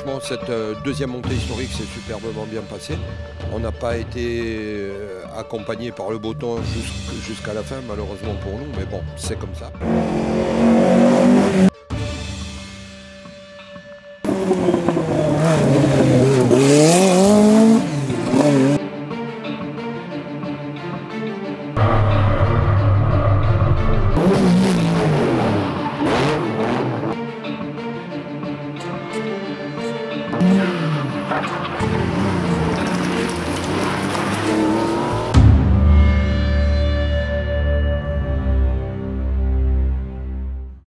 franchement, cette euh, deuxième montée historique s'est superbement bien passée. On n'a pas été euh, accompagné par le beau temps jusqu'à la fin, malheureusement pour nous, mais bon, c'est comme ça.